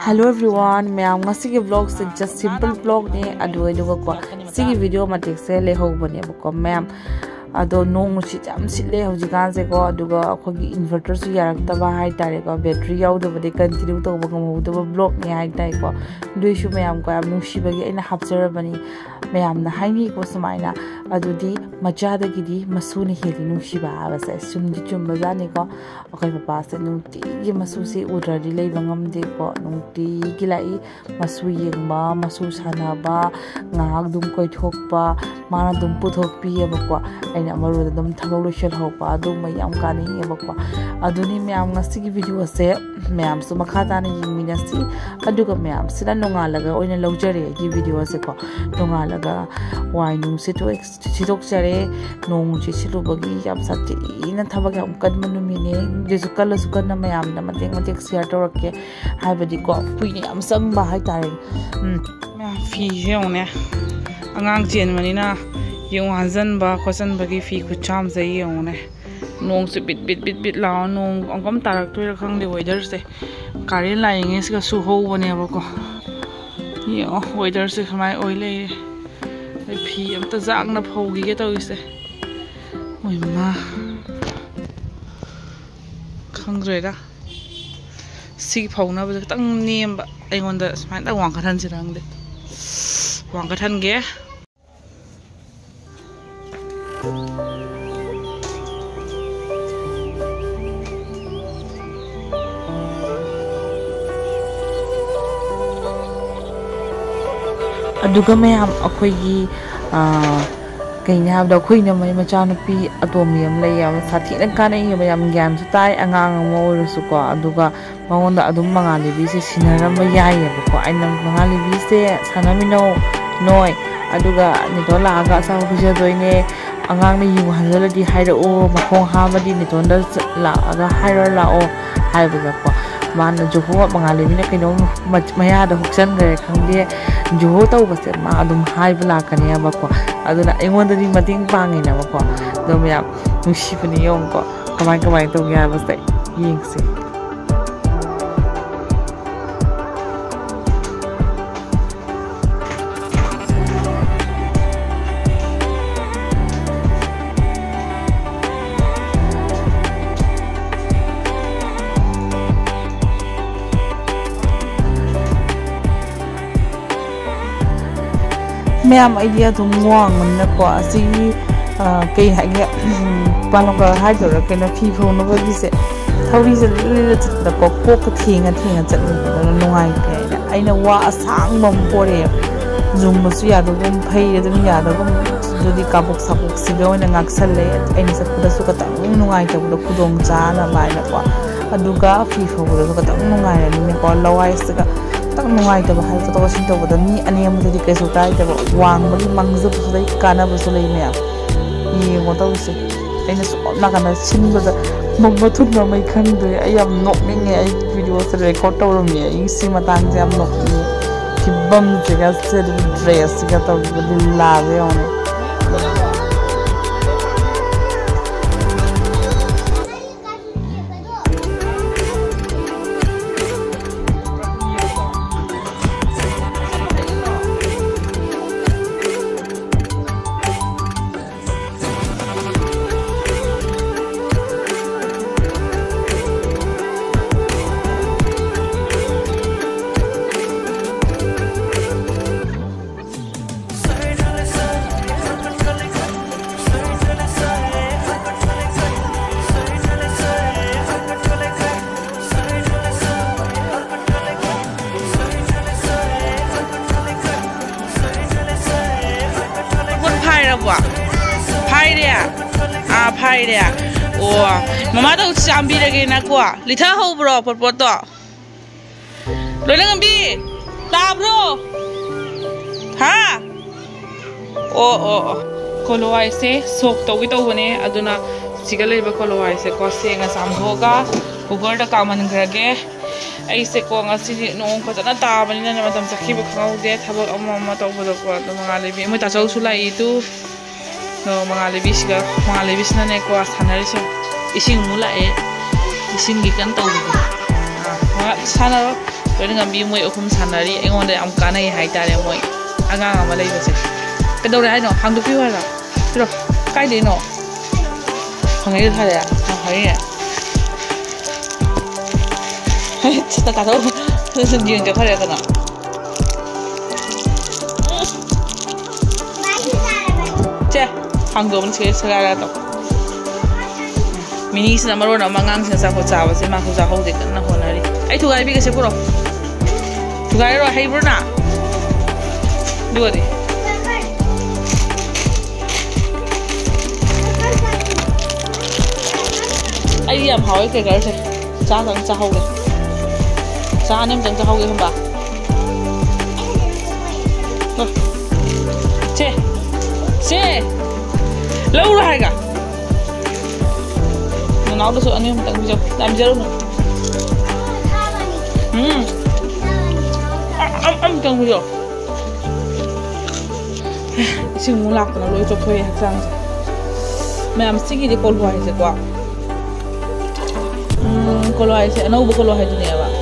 Hello everyone मैं आऊँगा सी ब्लॉग से। जस्ट सिंपल ब्लॉग ने अदु अदुगा को सी वीडियो मटिक से, ले होबने बको मैम अदो नोंग मुसी जाम से को अदुगा अखोगी इन्वर्टर तारे बैटरी कंटिन्यू तो बको मोदब ब्लॉग ने को। मैम को आम नुसी बगे इन बनी। मैम ना हाइनी को अदुदी ꯃꯆꯥꯗꯒꯤꯗꯤ ꯃꯁꯨꯅ ꯍꯦꯜꯂꯤ ꯅꯨꯡꯁꯤꯕ ꯍꯥꯏꯕꯁꯦ ꯆꯨꯝꯗꯤ ꯆꯨꯝꯕꯖꯥꯠꯅꯤꯀꯣ ꯑꯩꯈꯣꯏ ꯄꯄꯥꯁꯦ ꯅꯨꯡꯇꯤꯒꯤ ꯃꯁꯨꯁꯦ ꯎꯗ꯭ꯔꯗꯤ ꯂꯩꯕ ꯉꯝꯗꯦꯀꯣ ꯅꯨꯡꯇꯤꯒꯤ ꯂꯥꯛꯏ ꯃꯁꯨ ꯌꯦꯡꯕ ꯃꯁꯨ ꯁꯥꯟꯅꯕ ꯉꯥꯏꯍꯥꯛ ꯑꯗꯨꯝ ꯀꯣꯏꯊꯣꯛꯄ ꯃꯥꯅ ꯑꯗꯨꯝ ꯄꯨꯊꯣꯛꯄꯤꯌꯦꯕꯀꯣ ꯑꯩꯅ ꯑꯃꯔꯣꯝꯗ ꯑꯗꯨꯝ ꯊꯕꯛ ꯂꯣꯏꯁꯤꯜꯍꯧꯕ ꯑꯗꯨꯝꯕ ꯌꯥꯝ ꯀꯥꯟꯅꯩꯌꯦꯕꯀꯣ ꯑꯗꯨꯅꯤ ꯃꯌꯥꯝ ꯉꯁꯤꯒꯤ ꯚꯤꯗꯤꯑꯣꯁꯦ ꯃꯌꯥꯝꯁꯨ ꯃꯈꯥ ꯇꯥꯅ ꯌꯦꯡꯃꯤꯟꯅꯁꯤ ꯑꯗꯨꯒ ꯃꯌꯥꯝꯁꯤꯅ ꯅꯣꯡꯉꯥꯜꯂꯒ ꯑꯣꯏꯅ ꯂꯧꯖꯔꯦ ꯑꯩꯒꯤ ꯚꯤꯗꯤꯑꯣꯁꯦꯀꯣ ꯅꯣꯡꯉꯥꯜꯂꯒ ꯋꯥꯏ ꯅꯨꯡ ꯁꯤꯠꯇꯣꯛꯆꯔꯦ ꯅꯣꯡꯁꯤ ꯁꯤꯠꯂꯨꯕꯒꯤ ꯌꯥꯝ ꯁꯥꯊꯤꯅ ꯊꯕꯛ ꯌꯥꯝ ꯀꯟꯕ ꯅꯨꯃꯤꯠꯅꯦ ꯑꯗꯨꯁꯨ ꯀꯜꯂꯁꯨ ꯀꯟꯅ ꯃꯌꯥꯝꯅ ꯃꯇꯦꯛ ꯃꯇꯦꯛ ꯁꯤꯌꯔ ꯇꯧꯔꯛꯀꯦ ꯍꯥꯏꯕꯗꯤꯀꯣ ꯀꯨꯏꯅ ꯌꯥꯝ ꯆꯪꯕ ꯍꯥꯏꯇꯥꯔꯦ ꯎꯝ ꯐꯤꯁꯦ ꯌꯦꯡꯉꯨꯅꯦ ꯑꯉꯥꯡ ꯆꯦꯟꯕꯅꯤꯅ ꯌꯦꯡꯉꯨ ꯍꯟꯖꯟꯕ ꯈꯣꯠꯆꯟꯕꯒꯤ ꯐꯤ ꯈꯨꯠꯁꯥꯝꯁꯦ ꯌꯦꯡꯉꯨꯅꯦ ꯅꯣꯡꯁꯦ ꯕꯤꯠ ꯕꯤꯠ ꯕꯤꯠ ꯕꯤꯠ ꯂꯥꯎꯔ ꯅꯣꯡ ꯑꯃꯨꯛꯀꯝ ꯇꯥꯔꯛꯇꯣꯏꯔꯥ ꯈꯪꯗꯦ ꯋꯦꯗꯔꯁꯦ ꯀꯥꯔꯦꯟ ꯂꯥꯛꯏꯉꯩꯁꯤꯒ ꯁꯨꯍꯧꯕꯅꯦꯕꯀꯣ ꯌꯦꯡꯉꯣ ꯋꯦꯗꯔꯁꯦ ꯁꯨꯃꯥꯏꯅ ꯑꯣꯏ ꯂꯩꯔꯦ ꯑꯩ ꯐꯤ ꯑꯝꯇ ꯖꯥꯛꯅ ꯐꯧꯈꯤꯒꯦ ꯇꯧꯔꯤꯁꯦ ꯃꯣꯏ ꯃꯥ ꯈꯪꯗ꯭ꯔꯦꯗ ꯁꯤꯒꯤ ꯐꯧꯅꯕꯁꯦ ꯈꯤꯇꯪ ꯅꯦꯝꯕ ꯑꯩꯉꯣꯟꯗ ꯁꯨꯃꯥꯏꯅ ꯋꯥꯡꯈꯠꯍꯟꯁꯤꯔ ꯈꯪꯗꯦ ꯋꯥꯡꯈꯠꯍꯟꯒꯦ ꯑꯗꯨꯒ ꯃꯌꯥꯝ ꯑꯩꯈꯣꯏꯒꯤ ကင်ညာတော့ခွိနမမချာနပီအတော်မီမလေးယမ်စာတိနကနေယမယမ်ယမ်စတိုင်အငါငမောရစုကအဒုကမဝန်ဒအဒုမငါလီဘီစစနရမယာယဘကအိုင်နမငါလီဘီစစနမီနိုနွိုင်အဒုကနေဒေါ်လာကအစားဖျက်သွင်းနေအငါငနေယူဟန်လဒီဟိုင်ရိုမခုံဟာမဒီနေတွန်ဒလာအဒါဟိုင်ရလာအိုဟိုင်ဘက mana joho mangali mina kaino maya da hoksan gare khangde joho tau ba se ma adum hai bla kane ba ko aduna engwan da ni mating pangi na ba ko do mya nushi pani yong ko kamai kamai to gya ba se ying se mềm ấy đi dùng ngoang mình là quả gì? À, Cây hạnh ạ ban có hai giờ là cái nó phi phô nó vẫn đi sẽ thâu đi sẽ là có cô cái thiền cái thiền cái là nó ngoài cái anh nó qua sáng mầm bò đẹp dùng một số giờ đó cũng phay đó cũng giờ đó cũng rồi đi cà bốc sạc bốc xì đâu nên ngạc sân lấy anh sẽ cũng đã suka tặng nó ngoài cái đó cũng dòng giá là lại là quả. Aduga phi phô đó cái tặng nó ngoài là mình có lâu ai sẽ sak nungai da hai to sin da da ni ani am da kai su tai da wang mari mang zu bu dai kana bu su lai me i ngo da su ai na su na kana sin da da mong ma thut na mai khang de ai am nok me nge ai video se record to rom ni i si ma tang jam nok ni ki bam je ga se dress ga to la de on 着我，拍的，啊拍的，哇、哦，妈妈都想比着给那过，里头好不咯，婆婆多，罗两个比，打不咯，哈，哦哦哦，可罗爱些，熟到位到不呢，阿杜那，几个礼拜可罗爱些，可些个三个，五个的卡嘛能给。ꯑꯩꯁꯦꯀꯣ ꯉꯁꯤꯗꯤ ꯅꯣꯡ ꯐꯖꯅ ꯇꯥꯕꯅꯤꯅ ꯃꯇꯝ ꯆꯠꯈꯤꯕ ꯈꯪꯍꯧꯗꯦ ꯊꯕꯛ ꯑꯃ ꯑꯃ ꯇꯧꯕꯗꯀꯣ ꯑꯗꯣ ꯃꯉꯥꯜꯂꯩꯕꯤ ꯃꯣꯏ ꯇꯥꯆꯧꯁꯨ ꯂꯥꯛꯏꯗꯨ ꯑꯗꯣ ꯃꯉꯥꯜꯂꯩꯕꯤꯁꯤꯒ ꯃꯉꯥꯜꯂꯩꯕꯤꯁꯤꯅꯅꯦꯀꯣ ꯁꯥꯟꯅꯔꯤꯁꯦ ꯏꯁꯤꯡꯃꯨꯛ ꯂꯥꯛꯑꯦ ꯏꯁꯤꯡꯒꯤ ꯀꯟꯅ ꯇꯧꯕꯗꯣ ꯁꯥꯟꯅꯔꯣ ꯂꯣꯏꯅ ꯉꯝꯕꯤ ꯃꯣꯏ ꯑꯍꯨꯝ ꯁꯥꯟꯅꯔꯤ ꯑꯩꯉꯣꯟꯗ ꯌꯥꯝ ꯀꯥꯟꯅꯩ ꯍꯥꯏꯇꯥꯔꯦ ꯃꯣꯏ ꯑꯉꯥꯡ ꯑꯃ ꯂꯩꯕꯁꯦ ꯀꯩꯗꯧꯔꯦ ꯍꯥꯏꯅꯣ ꯍꯥꯡꯗꯣꯛꯄꯤꯌꯨ ꯍꯥꯏꯔꯣ ꯀꯥꯏꯗꯩꯅꯣ ꯐꯪꯉꯩꯗ ꯊꯥꯔꯦ ꯐꯪꯉꯩꯅꯦ ちょっと高尾順序これやったな。Cek, hanggo men sikit segala tu. Mini sana malu nama ngang sih sah khusus awak sih mah khusus awak dekat nak kau nari. Ayo tu gaya bi kasih pura. Tu gaya roh hai pura na. Dua deh. Ayo yang hawai ke kerja, jangan sah kau deh cha anh em chẳng cho hậu kìa không bà? Chê. Chê. Lâu rồi cả. Nó nấu được sự anh em tặng bây giờ Làm giờ luôn Ừ. Âm âm cần bây giờ Xin muốn lạc nó lôi cho thuê hạt răng Mẹ em xin đi con hoài sẽ quá. Kolo haise anauba kolo haiduneba matun chongba khatang yaure kukarda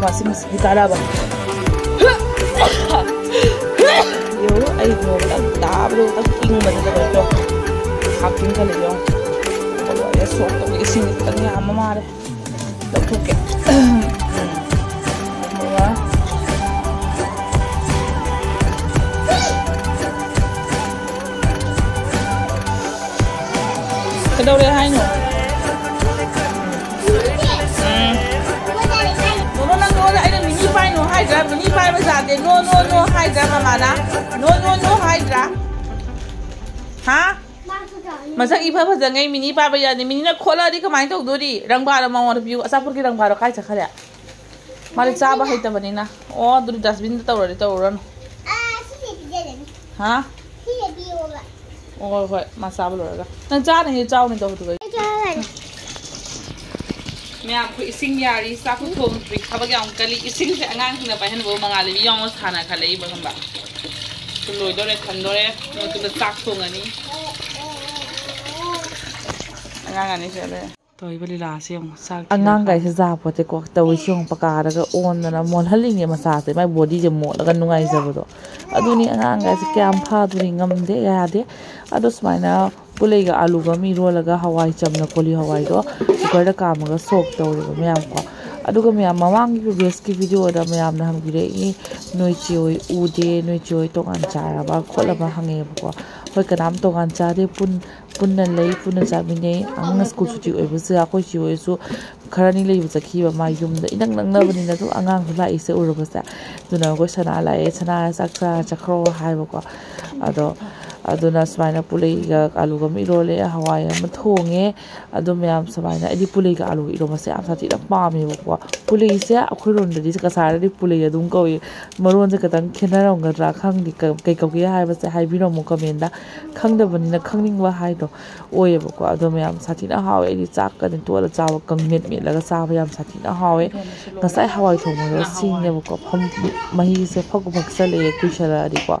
masu bukara ba yếu, ai ngồi mo ta bro ta king ba da ba to hakin ka ne yau wala ya so to ke sin ta ne amma ma da đâu to ke cái đâu đây hai người. Hydra. Mini ma sa no no no hydra mama na no no no hydra. Ha masak ipa pa jangai mini ya ni mini na khola di kamai tok do di rang ba ra ma wa view. Asa pur ki rang ba ro kai cha khale mari cha ba hai ta bani na. O du dustbin ta ro ta ro no ha o hoi ma sa ba lo ga nang cha ꯃꯌꯥꯝ ꯑꯩꯈꯣꯏ ꯏꯁꯤꯡ ꯌꯥꯔꯤ ꯆꯥꯛꯁꯨ ꯊꯣꯡꯗ꯭ꯔꯤ ꯊꯕꯛ ꯌꯥꯝ ꯀꯜꯂꯤ ꯏꯁꯤꯡꯁꯦ ꯑꯉꯥꯡꯁꯤꯡꯅ ꯄꯥꯏꯍꯟꯕ ꯃꯉꯥꯜꯂꯤꯕꯤ ꯌꯥꯎꯅ ꯁꯥꯟꯅ ꯈꯜꯂꯛꯏꯕ ꯈꯪꯕ ꯂꯣꯏꯗꯣꯔꯦ ꯊꯝꯗꯣꯔꯦ ꯃꯇꯨꯡꯗ ꯆꯥꯛ ꯊꯣꯡꯉꯅꯤ ꯑꯉꯥꯡ ꯑꯅꯤ ꯆꯠꯂꯦ ꯇꯧꯔꯤꯕ ꯂꯤꯂꯥꯁꯦ ꯌꯦꯡꯉꯨ ꯆꯥꯛ ꯑꯉꯥꯡꯒꯥꯏꯁꯦ ꯖꯥꯄꯣꯠꯁꯦꯀꯣ ꯇꯧꯔꯤꯁꯤ ꯌꯦꯡꯉꯨ ꯄꯀꯥꯔꯒ ꯑꯣꯟꯗꯅ ꯃꯣꯜꯍꯜꯂꯤꯅꯦ ꯃꯁꯥꯁꯦ ꯃꯥꯏ ꯕꯣꯗꯤꯁꯦ ꯃꯣꯠꯂꯒ ꯅꯨꯡꯉꯥꯏꯖꯕꯗꯣ ꯑꯗꯨꯅꯤ ꯑꯉꯥꯡꯒꯥꯏꯁꯦ ꯀꯌꯥꯝ ꯐꯗꯣꯔꯤ ꯉꯝꯗꯦ ꯌꯥꯗꯦ ꯑꯗꯣ ꯁꯨꯃꯥꯏꯅ ꯄꯨꯂꯩꯒ ꯑꯥꯂꯨꯒ ꯃꯤ ꯔꯣꯜꯂꯒ ꯍꯋꯥꯏ ꯆꯝꯅ ꯀꯣꯂꯤ ꯍꯋꯥꯏꯗꯣ ꯀꯨꯀꯔꯗ ꯀꯥꯝꯃꯒ ꯁꯣꯛ ꯇꯧꯔꯦꯕ ꯃꯌꯥꯝꯀꯣ ꯑꯗꯨꯒ ꯃꯌꯥꯝ ꯃꯃꯥꯡꯒꯤ ꯄ꯭ꯔꯤꯚꯤꯌꯁꯀꯤ ꯚꯤꯗꯤꯑꯣꯗ ꯃꯌꯥꯝꯅ ꯍꯪꯕꯤꯔꯛꯏ ꯅꯣꯏ ꯆꯦ ꯍꯣꯏ ꯎꯗꯦ ꯅꯣꯏ ꯆꯦ ꯍꯣꯏ ꯇꯣꯉꯥꯟ ꯆꯥꯔꯕ ꯈꯣꯠꯂꯕ ꯍꯪꯉꯛꯑꯦꯕꯀꯣ ꯍꯣꯏ ꯀꯅꯥꯝ ꯇꯣꯉꯥꯟ ꯆꯥꯗꯦ ꯄꯨꯟ ꯄꯨꯟꯅ ꯂꯩ ꯄꯨꯟꯅ ꯆꯥꯃꯤꯟꯅꯩ ꯑꯉꯥꯡꯅ ꯁ꯭ꯀꯨꯜ ꯁꯨꯇꯤ ꯑꯣꯏꯕꯁꯤꯗ ꯑꯩꯈꯣꯏ ꯆꯦ ꯍꯣꯏꯁꯨ ꯈꯔꯅꯤ ꯂꯩꯕ ꯆꯠꯈꯤꯕ ꯃꯥ ꯌꯨꯝꯗ ꯏꯅꯛ ꯅꯛꯅꯕꯅꯤꯅ ꯑꯗꯨꯝ ꯑꯉꯥꯡꯁꯨ ꯂꯥꯛꯏꯁꯦ ꯎꯔꯕꯁꯦ ꯑꯗꯨꯅ ꯑꯩꯈꯣꯏ ꯁꯅꯥ ꯂꯥꯛꯑꯦ ꯁꯅꯥ ꯆꯥꯛ ꯆꯥꯔ ꯆꯠꯈ꯭ꯔꯣ ꯍꯥꯏꯕꯀꯣ ꯑꯗꯣ aduna smaina pulei ga alu ga mi role hawai ma thonge adu myam smaina edi pulei ga alu iro ma se am sati da pa mi ko pulei se akhoi ron di ka sar di pulei adum ko maron se ka tang khena rong ga ra khang di kai ka ge hai ba se hai bi ro mo comment da khang da bani na khang ning wa hai do oye ba ko adu myam sati na hawe edi chak ka den to la chaw kang met met la ga sa ba yam sati na hawe ga sai hawai thong mo sing ne ba ko phom mahi se phok phak sa le ku shara di ko